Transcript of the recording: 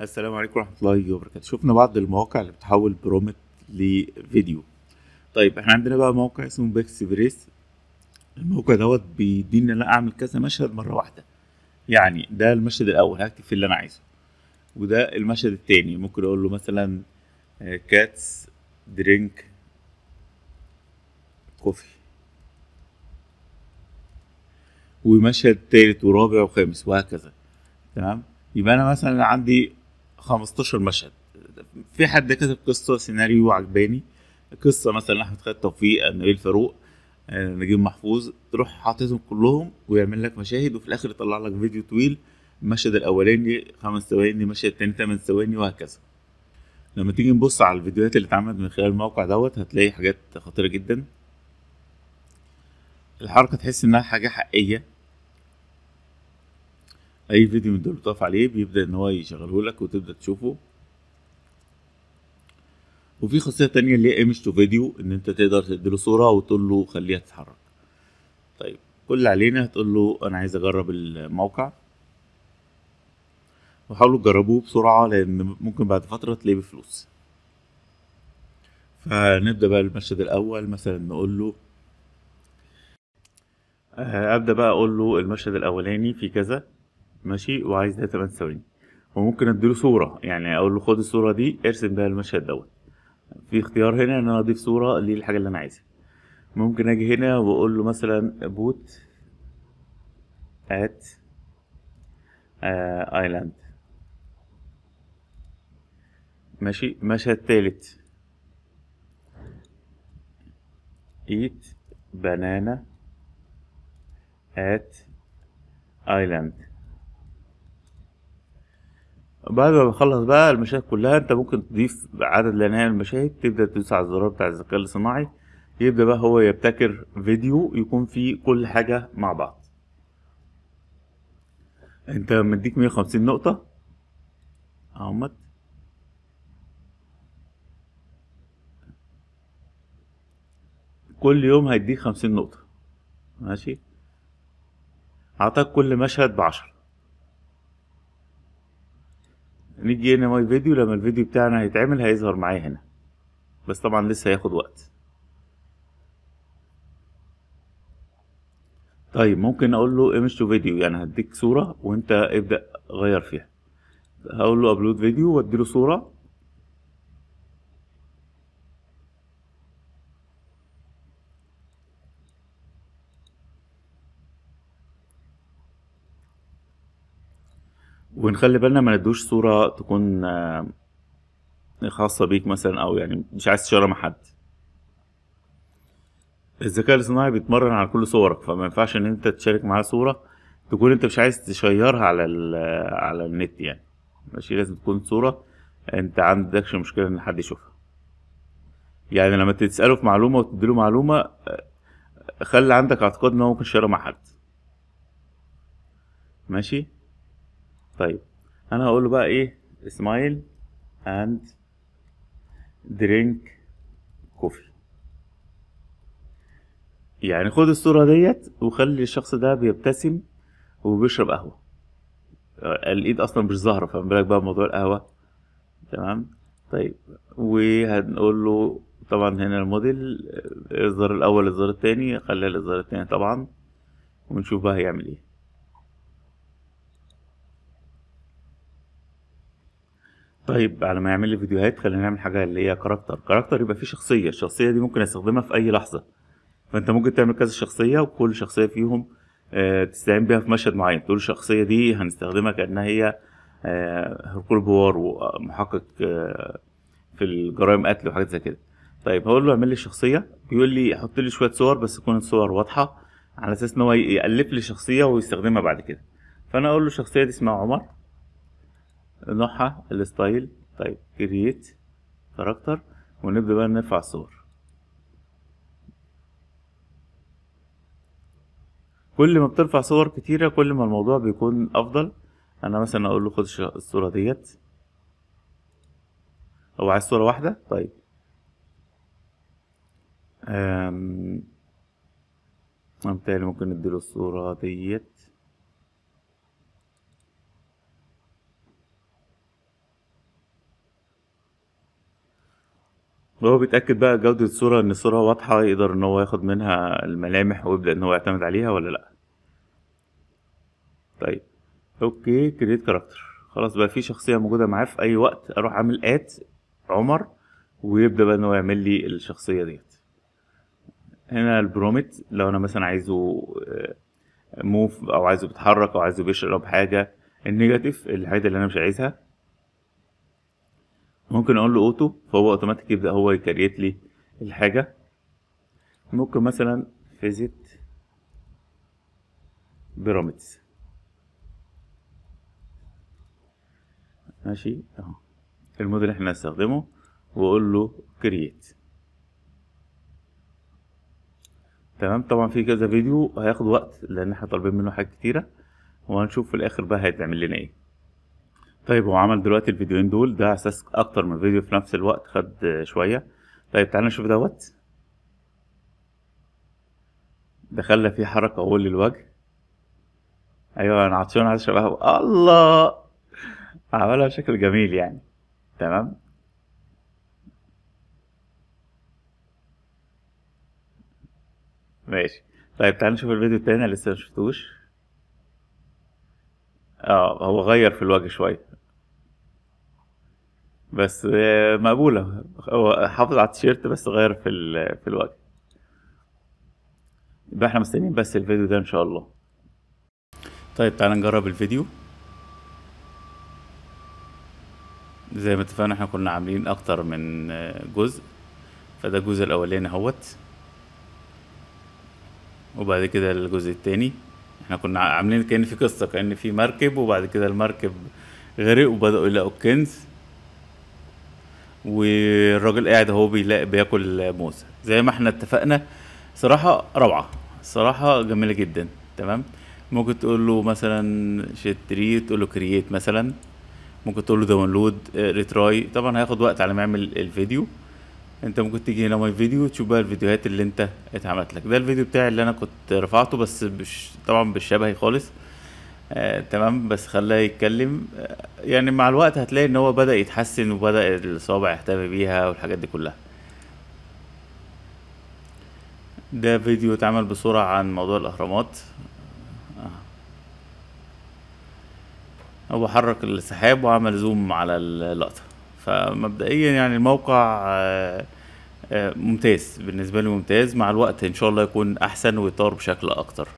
السلام عليكم ورحمة الله وبركاته. شفنا بعض المواقع اللي بتحول prompt لفيديو. طيب إحنا عندنا بقى موقع اسمه PixVerse الموقع دوت بيديني إن أنا أعمل كذا مشهد مرة واحدة. يعني ده المشهد الأول هكتب فيه اللي أنا عايزه. وده المشهد التاني ممكن أقول له مثلا cats drink coffee ومشهد تالت ورابع وخامس وهكذا. تمام؟ يبقى أنا مثلا عندي 15 مشهد. في حد كتب قصة سيناريو عجباني. قصة مثلا أحمد خالد توفيق نبيل فاروق آه، نجيب محفوظ تروح حاططهم كلهم ويعمل لك مشاهد وفي الآخر يطلع لك فيديو طويل المشهد الأولاني خمس ثواني المشهد التاني 8 ثواني وهكذا. لما تيجي نبص على الفيديوهات اللي اتعملت من خلال الموقع دوت هتلاقي حاجات خطيرة جدا. الحركة تحس إنها حاجة حقيقية. أي فيديو من دول بتقف عليه بيبدأ إن هو يشغله لك وتبدأ تشوفه. وفي خاصية تانية اللي هي image to video إن أنت تقدر تديله صورة وتقول له خليها تتحرك. طيب كل علينا هتقول له أنا عايز أجرب الموقع. وحاولوا تجربوه بسرعة لأن ممكن بعد فترة تلاقيه بفلوس. فنبدأ بقى المشهد الأول مثلا نقول له آه، أبدأ بقى أقول له المشهد الأولاني في كذا. ماشي؟ وعايز ده 8 ثواني وممكن أديله صورة. يعني أقول له خد الصورة دي ارسم بيها المشهد دوت. في اختيار هنا إن أنا أضيف صورة للحاجة اللي أنا عايزها. ممكن أجي هنا وأقول له مثلا boat at island ماشي؟ مشهد تالت. eat banana at island. بعد ما بخلص بقى المشاهد كلها انت ممكن تضيف عدد لا نهائي من المشاهد تبدأ تدوس على الزرار بتاع الذكاء الاصطناعي يبدأ بقى هو يبتكر فيديو يكون فيه كل حاجة مع بعض. انت مديك 150 نقطة. اهمت كل يوم هيديك 50 نقطة. ماشي؟ أعطاك كل مشهد بعشرة. نيجي هنا ماي فيديو لما الفيديو بتاعنا هيتعمل هيظهر معايا هنا. بس طبعا لسه هياخد وقت. طيب ممكن أقول له image to video يعني هديك صورة وأنت ابدأ غير فيها. هقول له upload video وأديله صورة. ونخلي بالنا ما ندوش صورة تكون آه، خاصة بيك مثلا أو يعني مش عايز تشيرها مع حد. الذكاء الاصطناعي بيتمرن على كل صورك فما ينفعش إن أنت تشارك معاه صورة تكون أنت مش عايز تشيرها على على النت يعني. ماشي؟ لازم تكون صورة أنت عندكش مشكلة إن حد يشوفها. يعني لما تسأله في معلومة وتديله معلومة آه، خلي عندك اعتقاد إن هو ممكن يشيرها مع حد. ماشي؟ طيب أنا هقول له بقى إيه؟ اسمايل اند درينك كوفي يعني خد الصورة ديت وخلي الشخص ده بيبتسم وبيشرب قهوة. آه، الإيد أصلا مش ظاهرة فما بالك بقى بموضوع القهوة. تمام؟ طيب وهنقول له طبعا هنا الموديل آه، الإصدار الأول الإصدار التاني خليها الإصدار التاني طبعا ونشوف بقى هيعمل إيه. طيب على ما يعمل لي فيديوهات خلينا نعمل حاجة اللي هي character character يبقى فيه شخصية الشخصية دي ممكن أستخدمها في أي لحظة. فأنت ممكن تعمل كذا شخصية وكل شخصية فيهم آه، تستعين بيها في مشهد معين. تقول الشخصية دي هنستخدمها كأنها هي آه، هركول بوارو محقق آه، في الجرائم قتل وحاجات زي كده. طيب هقول له اعمل لي الشخصيه بيقول لي حط لي شوية صور بس تكون الصور واضحة على أساس إن هو يألف لي شخصية ويستخدمها بعد كده. فأنا أقول له الشخصية دي اسمها عمر. نوعها ال style. طيب create character ونبدأ بقى نرفع الصور. كل ما بترفع صور كتيرة كل ما الموضوع بيكون أفضل. أنا مثلا أقول له خد الصورة ديت. هو عايز صورة واحدة؟ طيب. أم... بالتالي ممكن نديله الصورة ديت. وهو بيتأكد بقى جودة الصورة إن الصورة واضحة يقدر إن هو ياخد منها الملامح ويبدأ إن هو يعتمد عليها ولا لأ. طيب. okay create character خلاص بقى في شخصية موجودة معاه في أي وقت أروح أعمل at عمر ويبدأ بقى إن هو يعمل لي الشخصية ديت. هنا ال prompt لو أنا مثلا عايزه move أو عايزه بيتحرك أو عايزه بيشرب حاجة ال negative الحاجات اللي أنا مش عايزها. ممكن أقول له auto فهو اوتوماتيك يبدأ هو ي create لي الحاجة. ممكن مثلا visit pyramids ماشي؟ أهو. الموديل اللي إحنا هنستخدمه وأقول له كرييت تمام؟ طبعا في كذا فيديو هياخد وقت لأن إحنا طالبين منه حاجات كتيرة. وهنشوف في الآخر بقى هيتعمل لنا إيه. طيب هو عمل دلوقتي الفيديوهين دول ده أساس أكتر من فيديو في نفس الوقت خد شوية. طيب تعالى نشوف دوت. خلى فيه حركة اهو للوجه. أيوه أنا عطشان عايز اشرب قهوه الله! عملها بشكل جميل يعني. تمام. ماشي. طيب تعالى نشوف الفيديو التاني لسه مشفتوش آه هو غير في الوجه شوية. بس مقبولة. هو حافظ على التيشيرت بس غير في في الوجه يبقى إحنا مستنيين بس الفيديو ده إن شاء الله. طيب تعالى نجرب الفيديو. زي ما اتفقنا إحنا كنا عاملين أكتر من جزء. فده الجزء الأولاني أهوت. وبعد كده الجزء التاني. إحنا كنا عاملين كأن في قصة كأن في مركب. وبعد كده المركب غرق وبدأوا يلاقوا الكنز. والراجل قاعد اهو بيلاقي بياكل موز زي ما إحنا اتفقنا صراحة روعة. صراحة جميلة جدا. تمام؟ ممكن تقول له مثلا شتري تقول له create مثلا. ممكن تقول له download retry طبعا هياخد وقت على ما يعمل الفيديو. انت ممكن تيجي هنا my video تشوف بقى الفيديوهات اللي انت اتعملت لك. ده الفيديو بتاعي اللي أنا كنت رفعته بس مش طبعا مش شبهي خالص. آه، تمام بس خلاه يتكلم. آه، يعني مع الوقت هتلاقي إن هو بدأ يتحسن وبدأ الصوابع يهتم بيها والحاجات دي كلها. ده فيديو اتعمل بسرعة عن موضوع الأهرامات. آه. هو حرك السحاب وعمل زوم على اللقطة. فمبدئيا يعني الموقع آه، آه، ممتاز بالنسبة لي ممتاز. مع الوقت إن شاء الله يكون أحسن ويطور بشكل أكتر.